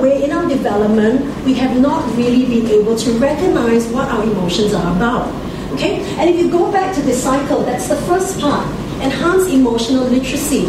way, in our development, we have not really been able to recognize what our emotions are about. Okay? And if you go back to the cycle, that's the first part enhance emotional literacy.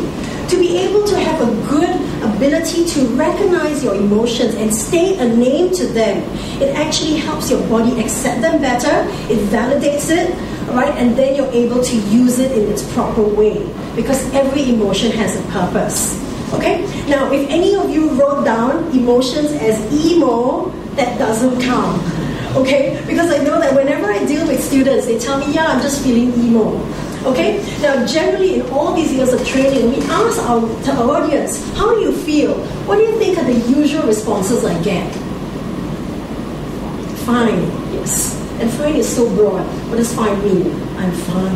To be able to have a good ability to recognize your emotions and state a name to them, it actually helps your body accept them better, it validates it, right? And then you're able to use it in its proper way because every emotion has a purpose. Okay? Now, if any of you wrote down emotions as emo, that doesn't count. Okay? Because I know that whenever I deal with students, they tell me, yeah, I'm just feeling emo. Okay? Now, generally, in all these years of training, we ask our, our audience, how do you feel? What do you think are the usual responses I get? Fine, yes. And fine is so broad. What does fine mean? I'm fine.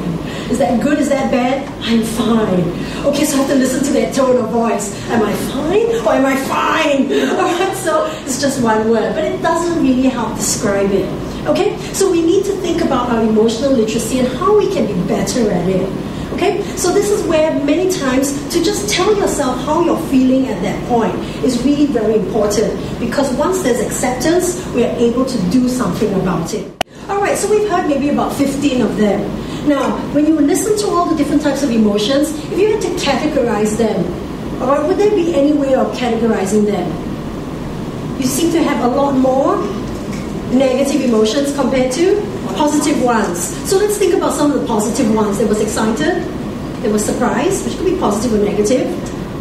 Is that good? Is that bad? I'm fine. Okay, so I have to listen to that tone of voice. Am I fine or am I fine? Alright, so it's just one word, but it doesn't really help describe it. Okay, so we need to think about our emotional literacy and how we can be better at it. Okay, so this is where many times to just tell yourself how you're feeling at that point is really very important because once there's acceptance, we are able to do something about it. All right, so we've heard maybe about 15 of them. Now, when you listen to all the different types of emotions, if you had to categorize them, or would there be any way of categorizing them? You seem to have a lot more negative emotions compared to positive ones. So let's think about some of the positive ones. There was excited, there was surprise, which could be positive or negative,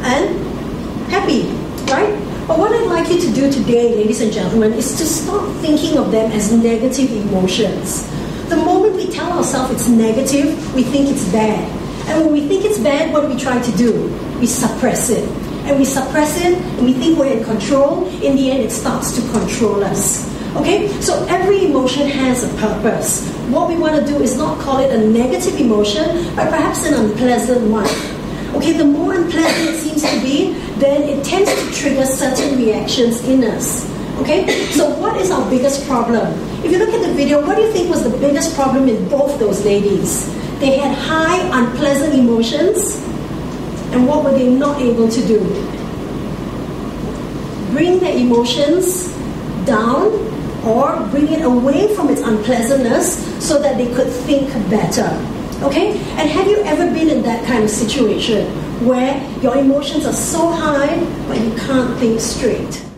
and happy, right? But what I'd like you to do today, ladies and gentlemen, is to stop thinking of them as negative emotions. The moment we tell ourselves it's negative, we think it's bad. And when we think it's bad, what do we try to do? We suppress it. And we suppress it, and we think we're in control. In the end, it starts to control us. Okay? So every emotion has a purpose. What we want to do is not call it a negative emotion, but perhaps an unpleasant one. Okay, the more unpleasant it seems to be, then it tends to trigger certain reactions in us. Okay, so what is our biggest problem? If you look at the video, what do you think was the biggest problem in both those ladies? They had high, unpleasant emotions, and what were they not able to do? Bring their emotions down or bring it away from its unpleasantness so that they could think better. Okay? And have you ever been in that kind of situation where your emotions are so high but you can't think straight?